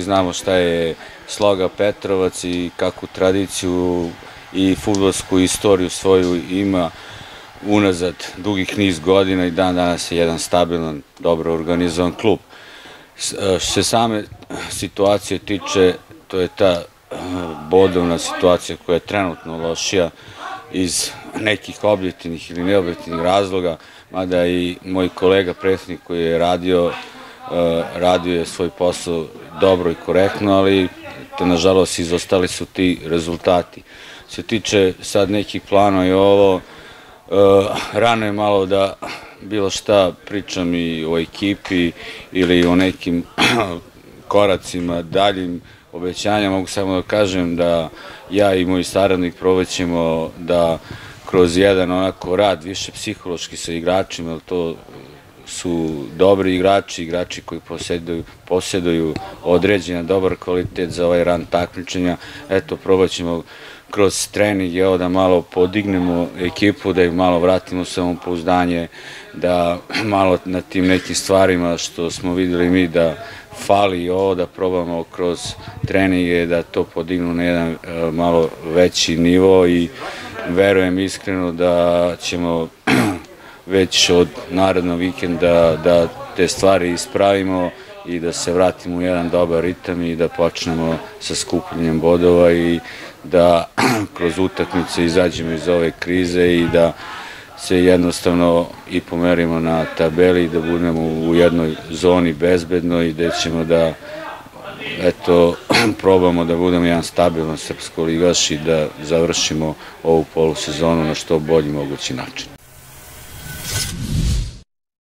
Znamo šta je sloga Petrovac i kakvu tradiciju i futbolsku istoriju svoju ima unazad dugih niz godina i dan danas je jedan stabilan, dobro organizovan klub. Što se same situacije tiče, to je ta bodovna situacija koja je trenutno lošija iz nekih objektivnih ili neobjektivnih razloga, mada i moj kolega prethodnik koji je radio radio je svoj posao dobro i korektno, ali to nažalost izostali su ti rezultati. Se tiče sad nekih plana i ovo, rano je malo da bilo šta pričam i o ekipi ili o nekim koracima, daljim obećanja, mogu samo da kažem da ja i moj saradnik provećemo da kroz jedan onako rad više psihološki sa igračima, jer to su dobri igrači, igrači koji posjeduju, posjeduju određen dobar kvalitet za ovaj ran takmičenja. Eto, probat ćemo kroz trening evo da malo podignemo ekipu, da im malo vratimo samopouzdanje, da malo na tim nekim stvarima što smo videli mi da fali ovo, da probamo kroz treninge da to podignu na jedan malo veći nivo i verujem iskreno da ćemo već od narednog vikenda da te stvari ispravimo i da se vratimo u jedan dobar ritam i da počnemo sa skupljenjem bodova i da kroz utakmice izađemo iz ove krize i da se jednostavno i pomerimo na tabeli da budemo u jednoj zoni bezbedno i da ćemo da eto, probamo da budemo jedan stabilan srpsko ligaš i da završimo ovu polusezonu na što bolji mogući način.